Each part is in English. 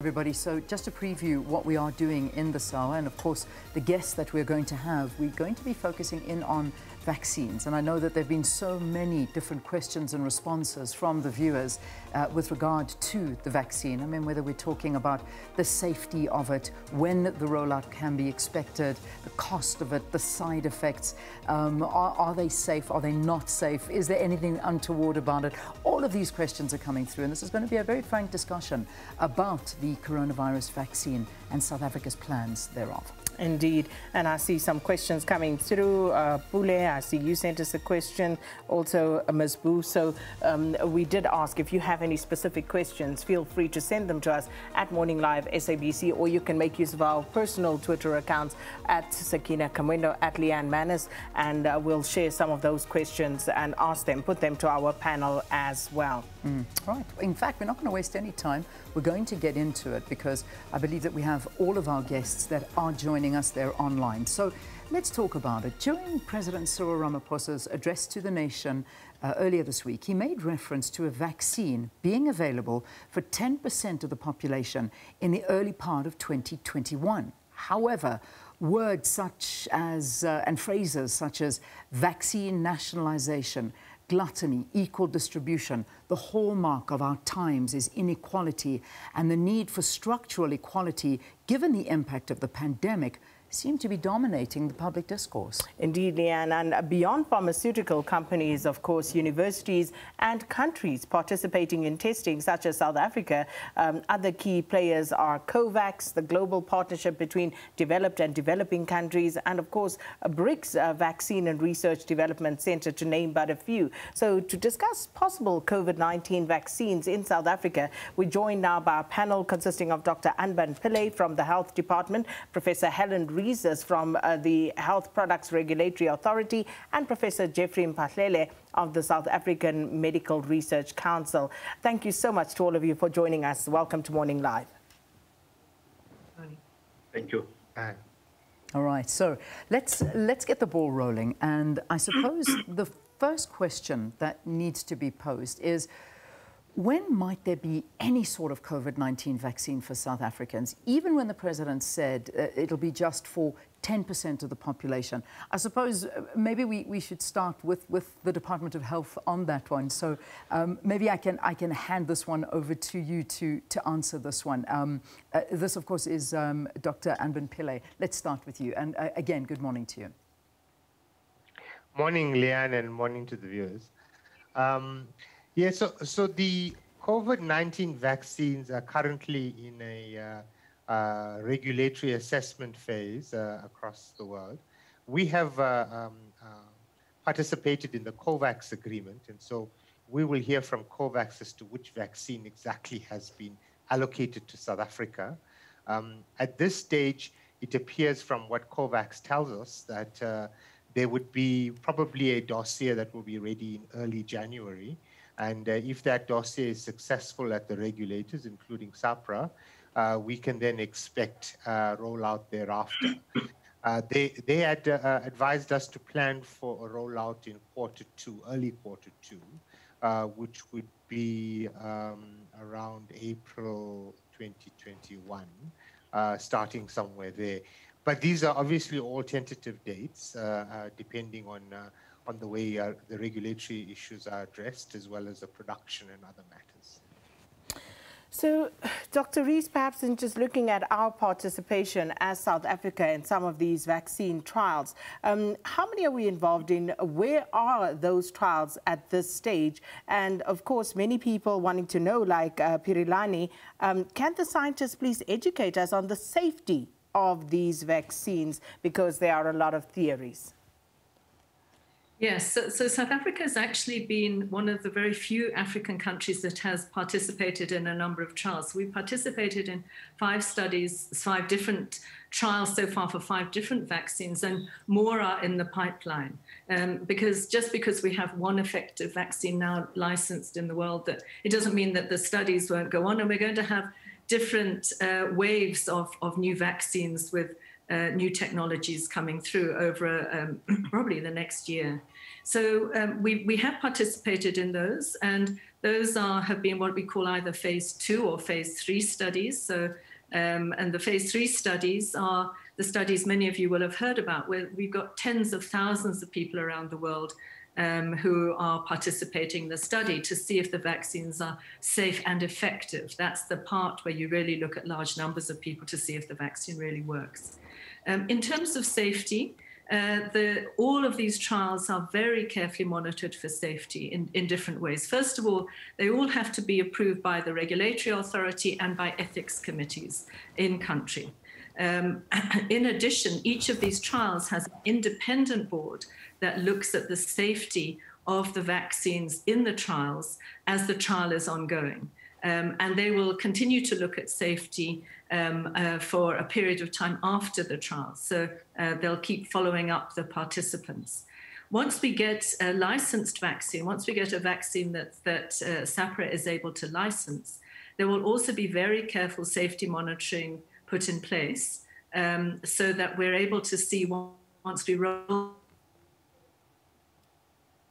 everybody. So just to preview what we are doing in this hour, and of course the guests that we're going to have, we're going to be focusing in on vaccines. And I know that there have been so many different questions and responses from the viewers uh, with regard to the vaccine. I mean, whether we're talking about the safety of it, when the rollout can be expected, the cost of it, the side effects, um, are, are they safe, are they not safe, is there anything untoward about it? All of these questions are coming through, and this is going to be a very frank discussion about the coronavirus vaccine and South Africa's plans thereof. Indeed. And I see some questions coming through. Uh, Pule, I see you sent us a question. Also, uh, Ms. Boo. So um, we did ask if you have any specific questions, feel free to send them to us at Morning Live SABC, or you can make use of our personal Twitter accounts at Sakina Kamwendo, at Leanne Manas, and uh, we'll share some of those questions and ask them, put them to our panel as well. Mm. Right. In fact, we're not going to waste any time. We're going to get into it because I believe that we have all of our guests that are joining us there online. So let's talk about it. During President Cyril Ramaphosa's address to the nation uh, earlier this week, he made reference to a vaccine being available for 10% of the population in the early part of 2021. However, words such as, uh, and phrases such as vaccine nationalization, gluttony, equal distribution. The hallmark of our times is inequality and the need for structural equality, given the impact of the pandemic, seem to be dominating the public discourse. Indeed, Leanne. And beyond pharmaceutical companies, of course, universities and countries participating in testing, such as South Africa, um, other key players are COVAX, the global partnership between developed and developing countries, and of course, BRICS uh, Vaccine and Research Development Center, to name but a few. So to discuss possible COVID-19 vaccines in South Africa, we're joined now by a panel consisting of Dr. Anban Pillay from the Health Department, Professor Helen Rees from uh, the Health Products Regulatory Authority and Professor Jeffrey Mphahlele of the South African Medical Research Council. Thank you so much to all of you for joining us. Welcome to Morning Live. Thank you. Bye. All right, so let's let's get the ball rolling. And I suppose the first question that needs to be posed is when might there be any sort of COVID 19 vaccine for South Africans, even when the president said uh, it'll be just for 10% of the population? I suppose uh, maybe we, we should start with, with the Department of Health on that one. So um, maybe I can, I can hand this one over to you to, to answer this one. Um, uh, this, of course, is um, Dr. Anban Pillay. Let's start with you. And uh, again, good morning to you. Morning, Leanne, and morning to the viewers. Yeah, so, so the COVID 19 vaccines are currently in a uh, uh, regulatory assessment phase uh, across the world. We have uh, um, uh, participated in the COVAX agreement, and so we will hear from COVAX as to which vaccine exactly has been allocated to South Africa. Um, at this stage, it appears from what COVAX tells us that uh, there would be probably a dossier that will be ready in early January. And uh, if that dossier is successful at the regulators, including SAHPRA, uh, we can then expect uh, rollout thereafter. Uh, they they had uh, advised us to plan for a rollout in quarter two, early quarter two, uh, which would be um, around April 2021, starting somewhere there. But these are obviously all tentative dates, depending on on the way uh, the regulatory issues are addressed, as well as the production and other matters. So, Dr. Rees, perhaps in just looking at our participation as South Africa in some of these vaccine trials, um, how many are we involved in? Where are those trials at this stage? And of course, many people wanting to know, like uh, Pirilani, um, can the scientists please educate us on the safety of these vaccines because there are a lot of theories? Yes, so, so, South Africa has actually been one of the very few African countries that has participated in a number of trials. We participated in five studies, five different trials so far for five different vaccines, and more are in the pipeline. Um, because just because we have one effective vaccine now licensed in the world, that it doesn't mean that the studies won't go on, and we're going to have different uh, waves of, of new vaccines with uh, new technologies coming through over um, probably the next year. So um, we, we have participated in those, and Those are have been what we call either phase two or phase three studies. So, um, and the phase three studies are the studies many of you will have heard about, where we've got tens of thousands of people around the world um, who are participating in the study to see if the vaccines are safe and effective. That's the part where you really look at large numbers of people to see if the vaccine really works. Um, in terms of safety, uh, the, all of these trials are very carefully monitored for safety in, in different ways. First of all, they all have to be approved by the regulatory authority and by ethics committees in country. Um, in addition, each of these trials has an independent board that looks at the safety of the vaccines in the trials as the trial is ongoing. Um, and they will continue to look at safety um, uh, for a period of time after the trial. So uh, they'll keep following up the participants. Once we get a licensed vaccine, once we get a vaccine that, that uh, SAHPRA is able to license, there will also be very careful safety monitoring put in place um, so that we're able to see once we roll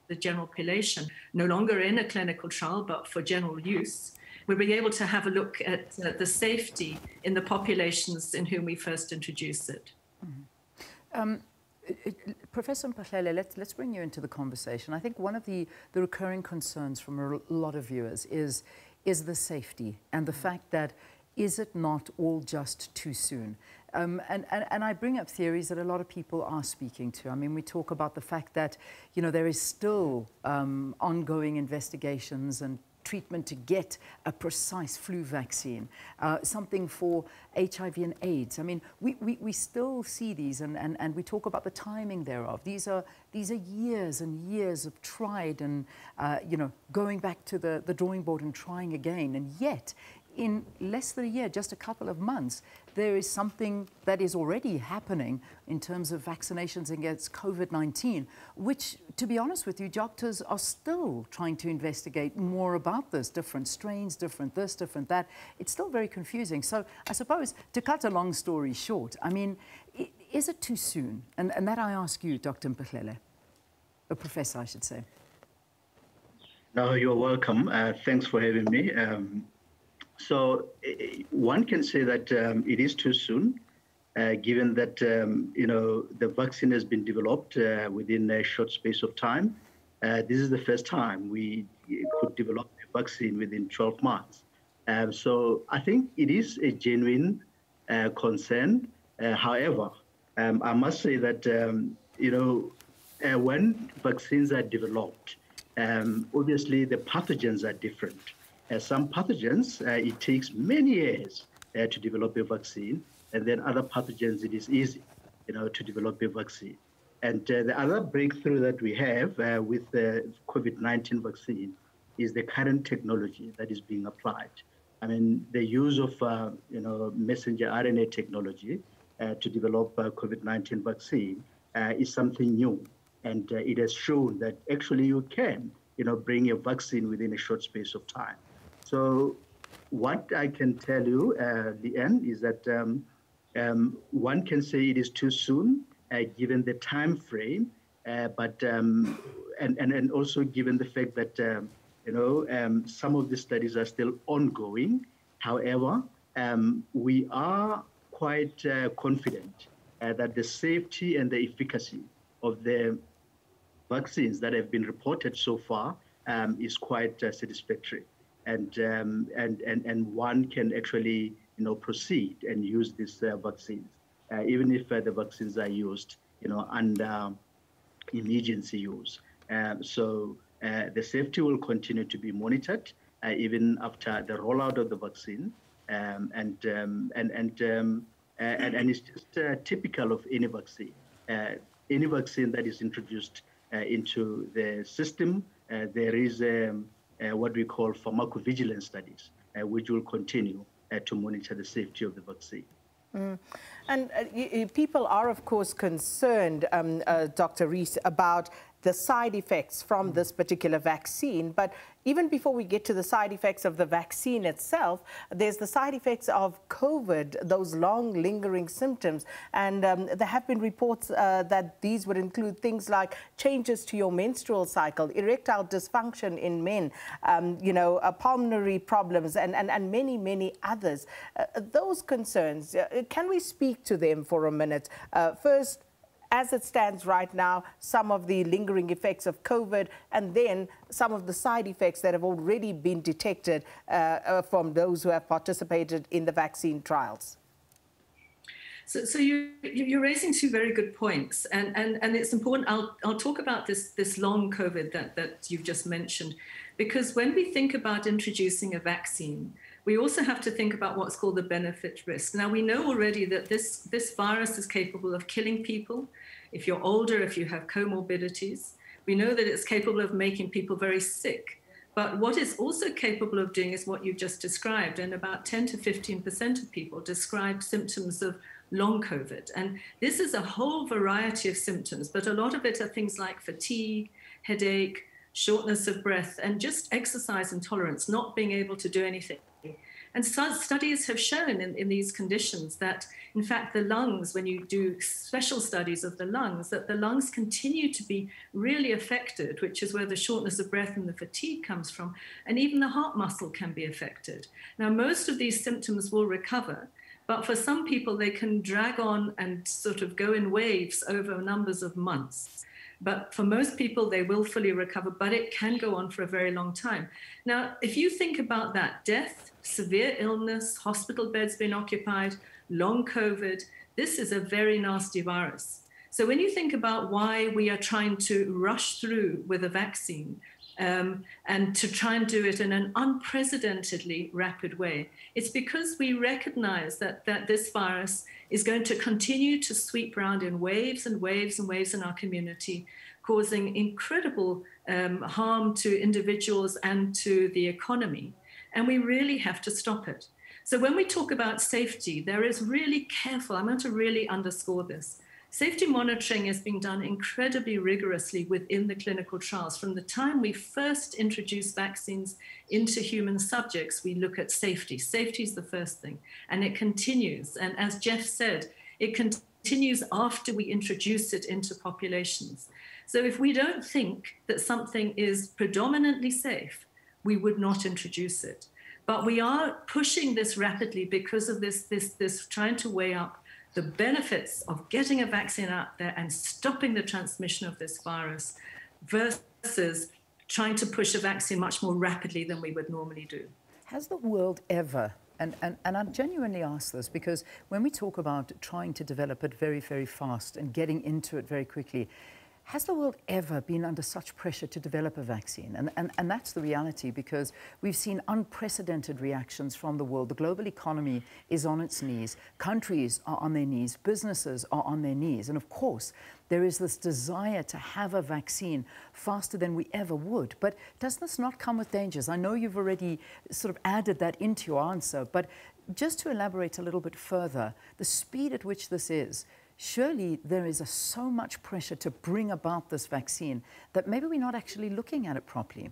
the general population, no longer in a clinical trial, but for general use, we'll be able to have a look at uh, the safety in the populations in whom we first introduce it. Mm-hmm. Um, Professor Mphahlele, let's, let's bring you into the conversation. I think one of the, the recurring concerns from a lot of viewers is, is the safety and the fact that is it not all just too soon? Um, and, and, and, I bring up theories that a lot of people are speaking to. I mean, we talk about the fact that, you know, there is still um, ongoing investigations and treatment to get a precise flu vaccine, uh, something for HIV and AIDS. I mean, we, we, we still see these and, and, and we talk about the timing thereof. These are, these are years and years of tried and, uh, you know, going back to the, the drawing board and trying again. And yet, in less than a year, just a couple of months, there is something that is already happening in terms of vaccinations against COVID 19, which, to be honest with you, doctors are still trying to investigate more about this different strains, different this, different that. It's still very confusing. So, I suppose, to cut a long story short, I mean, is it too soon? And, and that I ask you, Dr. Mphahlele, a professor, I should say. No, you're welcome. Uh, thanks for having me. Um, so eh, one can say that um, it is too soon, uh, given that um, you know the vaccine has been developed uh, within a short space of time. Uh, this is the first time we could develop a vaccine within 12 months. Um, so I think it is a genuine uh, concern. Uh, however, um, I must say that um, you know uh, when vaccines are developed, um, obviously the pathogens are different. Uh, some pathogens, uh, it takes many years uh, to develop a vaccine, and then other pathogens, it is easy, you know, to develop a vaccine. And the other breakthrough that we have with the COVID-19 vaccine is the current technology that is being applied. I mean, the use of, uh, you know, messenger RNA technology uh, to develop a COVID-19 vaccine uh, is something new. And it has shown that actually you can, you know, bring a vaccine within a short space of time. So what I can tell you, uh, the end is that um, um, one can say it is too soon, uh, given the time frame, uh, but um, and, and and also given the fact that um, you know um, some of the studies are still ongoing. However, um, we are quite uh, confident uh, that the safety and the efficacy of the vaccines that have been reported so far is quite uh, satisfactory and, um, and, and, and one can actually you know, proceed and use these uh, vaccines, uh, even if uh, the vaccines are used you know, under emergency use. Um, so uh, the safety will continue to be monitored uh, even after the rollout of the vaccine. Um, and, um, and, and, um, and, and it's just uh, typical of any vaccine. any vaccine that is introduced into the system, there is um, uh, what we call pharmacovigilance studies, uh, which will continue uh, to monitor the safety of the vaccine. Mm. And uh, people are, of course, concerned, um, uh, Dr. Rees, about the side effects from this particular vaccine. But even before we get to the side effects of the vaccine itself, there's the side effects of COVID, those long lingering symptoms. And um, there have been reports uh, that these would include things like changes to your menstrual cycle, erectile dysfunction in men, um, you know, uh, pulmonary problems, and, and, and many, many others. Uh, those concerns, uh, can we speak to them for a minute? Uh, first, as it stands right now, some of the lingering effects of COVID, and then some of the side effects that have already been detected uh, uh, from those who have participated in the vaccine trials? So, so you, you're raising two very good points, and, and, and it's important. I'll, I'll talk about this, this long COVID that, that you've just mentioned, because when we think about introducing a vaccine, we also have to think about what's called the benefit risk. Now, we know already that this, this virus is capable of killing people. If you're older, if you have comorbidities, we know that it's capable of making people very sick. But what it's also capable of doing is what you've just described, and about 10 to 15% of people describe symptoms of long COVID. And this is a whole variety of symptoms, but a lot of it are things like fatigue, headache, shortness of breath, and just exercise intolerance, not being able to do anything. And studies have shown in, in these conditions that, in fact, the lungs, when you do special studies of the lungs, that the lungs continue to be really affected, which is where the shortness of breath and the fatigue comes from. And even the heart muscle can be affected. Now, most of these symptoms will recover. But for some people, they can drag on and sort of go in waves over numbers of months. But for most people, they will fully recover, but it can go on for a very long time. Now, if you think about that death, severe illness, hospital beds being occupied, long COVID, this is a very nasty virus. So when you think about why we are trying to rush through with a vaccine um, and to try and do it in an unprecedentedly rapid way, it's because we recognize that, that this virus is going to continue to sweep around in waves and waves and waves in our community, causing incredible um, harm to individuals and to the economy. And we really have to stop it. So when we talk about safety, there is really careful, I'm going to really underscore this. Safety monitoring is being done incredibly rigorously within the clinical trials. From the time we first introduce vaccines into human subjects, we look at safety. Safety is the first thing, and it continues. And as Jeff said, it continues after we introduce it into populations. So if we don't think that something is predominantly safe, we would not introduce it. But we are pushing this rapidly because of this, this, this trying to weigh up the benefits of getting a vaccine out there and stopping the transmission of this virus versus trying to push a vaccine much more rapidly than we would normally do. Has the world ever and, and, and I genuinely ask this because when we talk about trying to develop it very, very fast and getting into it very quickly, has the world ever been under such pressure to develop a vaccine? And, and, and that's the reality because we've seen unprecedented reactions from the world. The global economy is on its knees, countries are on their knees, businesses are on their knees. And of course, there is this desire to have a vaccine faster than we ever would. But does this not come with dangers? I know you've already sort of added that into your answer, but just to elaborate a little bit further, the speed at which this is, surely there is a, so much pressure to bring about this vaccine that maybe we're not actually looking at it properly.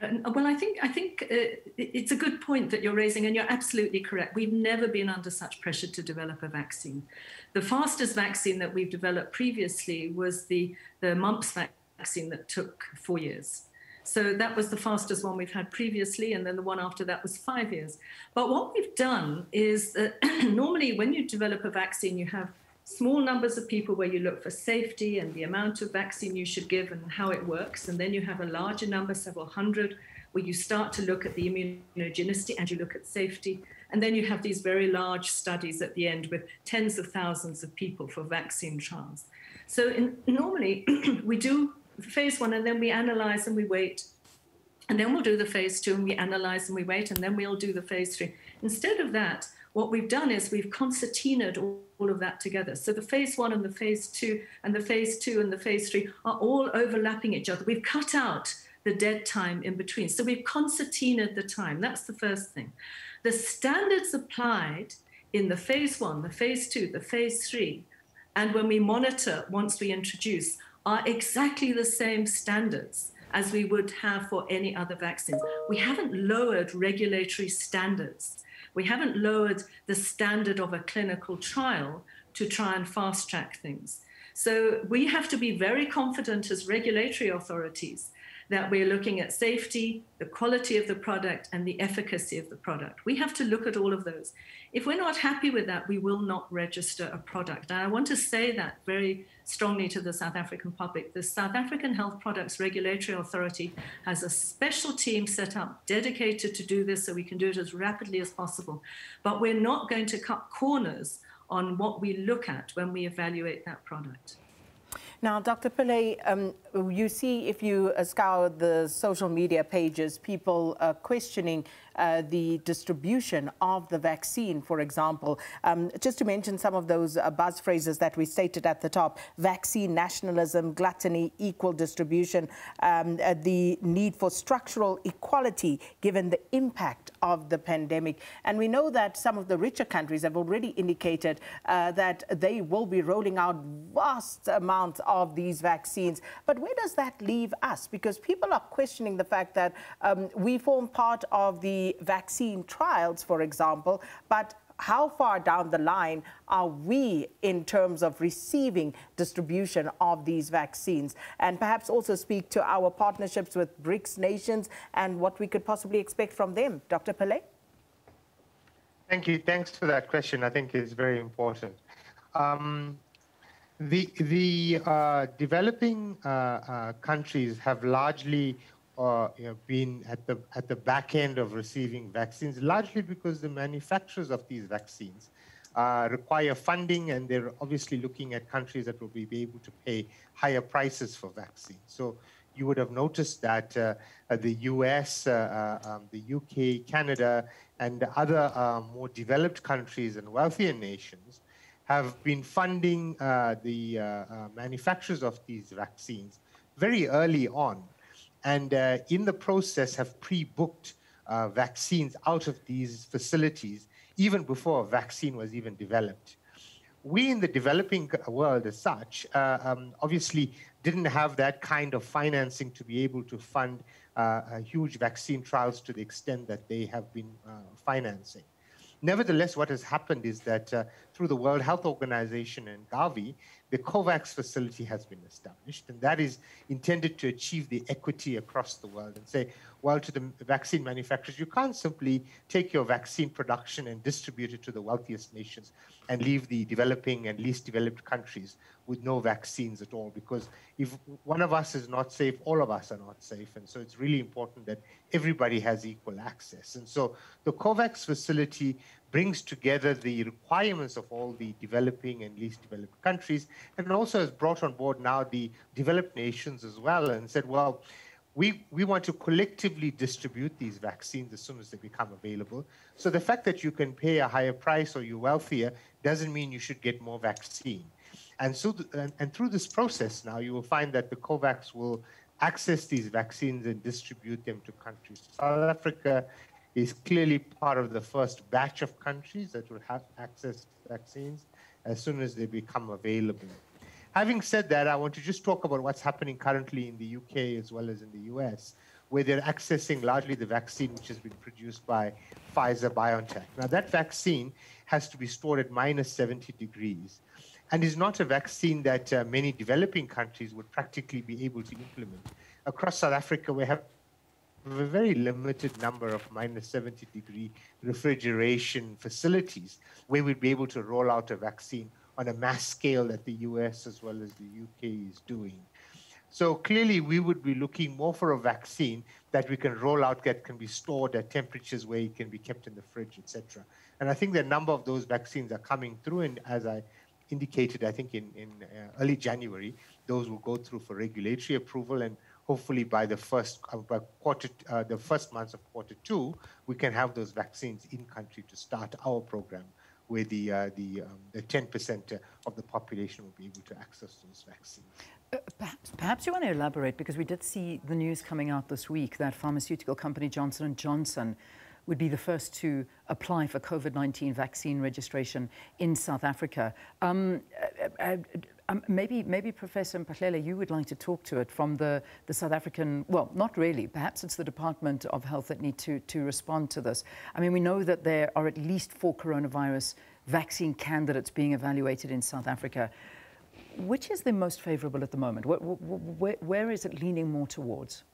well, I think I think uh, it's a good point that you're raising, and you're absolutely correct. We've never been under such pressure to develop a vaccine. The fastest vaccine that we've developed previously was the the mumps vaccine that took four years. So that was the fastest one we've had previously, and then the one after that was five years. But what we've done is that normally when you develop a vaccine, you have small numbers of people where you look for safety and the amount of vaccine you should give and how it works. And then you have a larger number, several hundred, where you start to look at the immunogenicity and you look at safety. And then you have these very large studies at the end with tens of thousands of people for vaccine trials. So in, normally we do phase one, and then we analyze and we wait. And then we'll do the phase two, and we analyze and we wait, and then we'll do the phase three. Instead of that, what we've done is we've concertinaed all, all of that together. So the phase one and the phase two, and the phase two and the phase three are all overlapping each other. We've cut out the dead time in between. So we've concertinaed the time. That's the first thing. The standards applied in the phase one, the phase two, the phase three, and when we monitor once we introduce are exactly the same standards as we would have for any other vaccines. We haven't lowered regulatory standards. We haven't lowered the standard of a clinical trial to try and fast track things. So we have to be very confident as regulatory authorities that we're looking at safety, the quality of the product, and the efficacy of the product. We have to look at all of those. If we're not happy with that, we will not register a product. And I want to say that very strongly to the South African public. The South African Health Products Regulatory Authority has a special team set up dedicated to do this so we can do it as rapidly as possible. But we're not going to cut corners on what we look at when we evaluate that product. Now, Dr. Pillay, um, you see if you scour the social media pages, people uh, questioning uh, the distribution of the vaccine, for example. Um, just to mention some of those uh, buzz phrases that we stated at the top, vaccine nationalism, gluttony, equal distribution, um, uh, the need for structural equality given the impact of the pandemic. And we know that some of the richer countries have already indicated uh, that they will be rolling out vast amounts of these vaccines. But where does that leave us? Because people are questioning the fact that um, we form part of the vaccine trials, for example, but how far down the line are we in terms of receiving distribution of these vaccines? And perhaps also speak to our partnerships with BRICS nations and what we could possibly expect from them. Dr. Pillay? Thank you. Thanks for that question. I think it's very important. Um, the the uh, developing uh, uh, countries have largely uh, you know, been at the at the back end of receiving vaccines, largely because the manufacturers of these vaccines uh, require funding, and they're obviously looking at countries that will be able to pay higher prices for vaccines. So you would have noticed that uh, the U.S., um, the U.K., Canada, and other more developed countries and wealthier nations have been funding uh, the uh, uh, manufacturers of these vaccines very early on, and uh, in the process have pre-booked uh, vaccines out of these facilities even before a vaccine was even developed. We in the developing world, as such, uh, um, obviously didn't have that kind of financing to be able to fund huge vaccine trials to the extent that they have been financing. Nevertheless, what has happened is that uh, through the World Health Organization and Gavi, the COVAX facility has been established, and that is intended to achieve the equity across the world and say, well, to the vaccine manufacturers, you can't simply take your vaccine production and distribute it to the wealthiest nations and leave the developing and least developed countries with no vaccines at all. Because if one of us is not safe, all of us are not safe. And so it's really important that everybody has equal access. And so the COVAX facility brings together the requirements of all the developing and least developed countries and also has brought on board now the developed nations as well and said, well, we, we want to collectively distribute these vaccines as soon as they become available. So the fact that you can pay a higher price or you're wealthier doesn't mean you should get more vaccine. And so, and, and through this process now, you will find that the COVAX will access these vaccines and distribute them to countries. South Africa is clearly part of the first batch of countries that will have access to vaccines as soon as they become available. Having said that, I want to just talk about what's happening currently in the UK as well as in the US, where they're accessing largely the vaccine which has been produced by Pfizer BioNTech. Now, that vaccine has to be stored at minus 70 degrees and is not a vaccine that uh, many developing countries would practically be able to implement. Across South Africa, we have a very limited number of minus 70 degree refrigeration facilities where we'd be able to roll out a vaccine on a mass scale that the US as well as the UK is doing. So clearly, we would be looking more for a vaccine that we can roll out that can be stored at temperatures where it can be kept in the fridge, etc. And I think the number of those vaccines are coming through, and as I indicated, I think in, in uh, early January, those will go through for regulatory approval, and hopefully by the first uh, by quarter, uh, the first months of quarter two, we can have those vaccines in country to start our program where the, uh, the, um, the 10% uh, of the population will be able to access those vaccines. Uh, perhaps, perhaps you want to elaborate because we did see the news coming out this week that pharmaceutical company Johnson & Johnson would be the first to apply for COVID-19 vaccine registration in South Africa. Um, uh, uh, Um, maybe, maybe Professor Mphahlele, you would like to talk to it from the, the South African, well, not really. Perhaps it's the Department of Health that need to, to respond to this. I mean, we know that there are at least four coronavirus vaccine candidates being evaluated in South Africa. Which is the most favorable at the moment? where, where, where is it leaning more towards?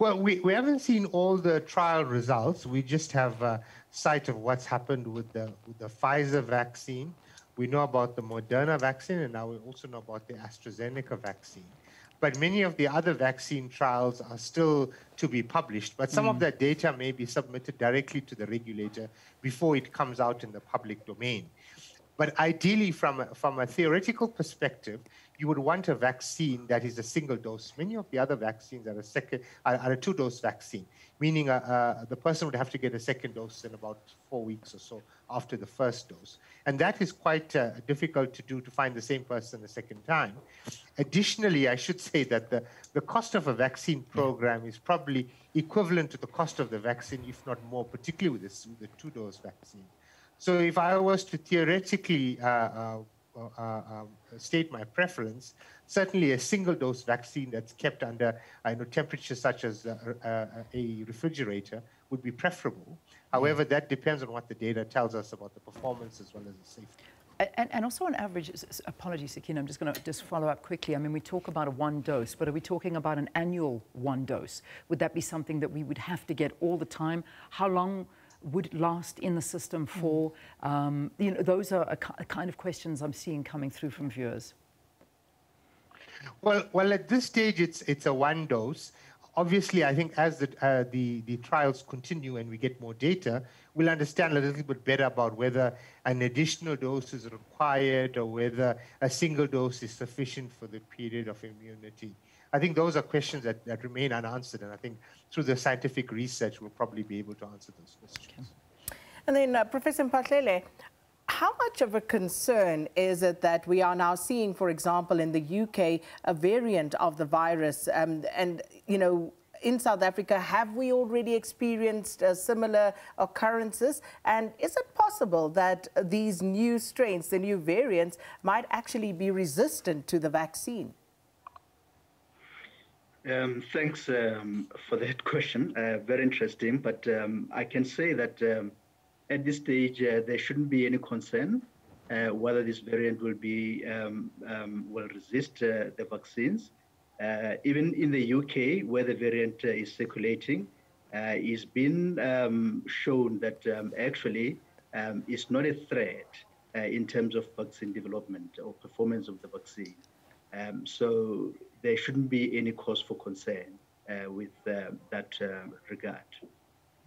Well, we, we haven't seen all the trial results. We just have a sight of what's happened with the, with the Pfizer vaccine. We know about the Moderna vaccine, and now we also know about the AstraZeneca vaccine. But many of the other vaccine trials are still to be published. But some mm. of that data may be submitted directly to the regulator before it comes out in the public domain. But ideally, from a, from a theoretical perspective, you would want a vaccine that is a single dose. Many of the other vaccines are a second are, are a two-dose vaccine, meaning uh, uh, the person would have to get a second dose in about four weeks or so after the first dose, and that is quite uh, difficult to do to find the same person a second time. Additionally, I should say that the, the cost of a vaccine program is probably equivalent to the cost of the vaccine, if not more, particularly with, this, with the two-dose vaccine. So if I was to theoretically uh, uh, uh, um, state my preference, certainly a single dose vaccine that's kept under I know temperatures such as a refrigerator would be preferable. However, that depends on what the data tells us about the performance as well as the safety. And, and, also on average, apologies, Sakina, I'm just going to just follow up quickly. I mean, we talk about a one dose, but are we talking about an annual one dose? Would that be something that we would have to get all the time? How long would last in the system mm. for? Um, you know, those are a, a kind of questions I'm seeing coming through from viewers. Well, well, at this stage, it's it's a one dose. Obviously, I think as the, uh, the, the trials continue and we get more data, we'll understand a little bit better about whether an additional dose is required or whether a single dose is sufficient for the period of immunity. I think those are questions that, that remain unanswered, and I think through the scientific research, we'll probably be able to answer those questions. And then, uh, Professor Mphahlele, how much of a concern is it that we are now seeing, for example, in the UK, a variant of the virus? Um, and, you know, in South Africa, have we already experienced uh, similar occurrences? And is it possible that these new strains, the new variants, might actually be resistant to the vaccine? Um, thanks um, for that question. Uh, very interesting. But um, I can say that um, at this stage, uh, there shouldn't be any concern uh, whether this variant will be um, um, will resist uh, the vaccines. Uh, even in the UK, where the variant uh, is circulating, it's been shown that actually it's not a threat in terms of vaccine development or performance of the vaccine. so there shouldn't be any cause for concern uh, with uh, that uh, regard.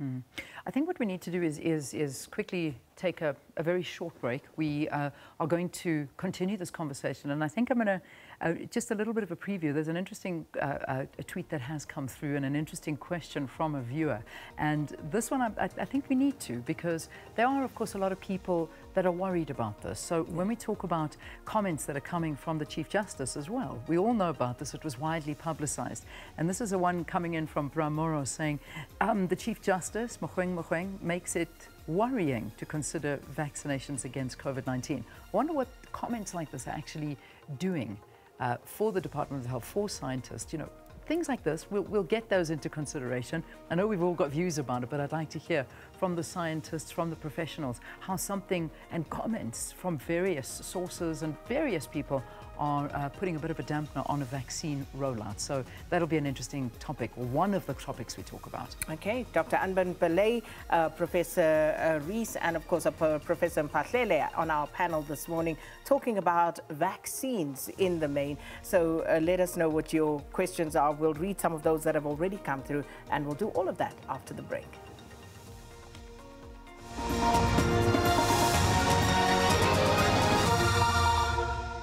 Mm. I think what we need to do is, is, is quickly take a, a very short break. We uh, are going to continue this conversation, and I think I'm going to uh, just a little bit of a preview. There's an interesting uh, uh, a tweet that has come through and an interesting question from a viewer. And this one, I, I, think we need to because there are, of course, a lot of people that are worried about this. So when we talk about comments that are coming from the Chief Justice as well, we all know about this. It was widely publicized. And this is a one coming in from Bramoro saying, um, the Chief Justice, Mogoeng Mogoeng, makes it worrying to consider vaccinations against COVID-19. I wonder what comments like this are actually doing uh, for the Department of Health, for scientists, you know, things like this, we'll, we'll, get those into consideration. I know we've all got views about it, but I'd like to hear from the scientists, from the professionals, how something and comments from various sources and various people are uh, putting a bit of a dampener on a vaccine rollout. So that'll be an interesting topic, one of the topics we talk about. Okay, Dr. Anban Pillay, uh, Professor uh, Rees, and of course, uh, Professor Mphahlele on our panel this morning, talking about vaccines in the main. So uh, let us know what your questions are. We'll read some of those that have already come through, and we'll do all of that after the break.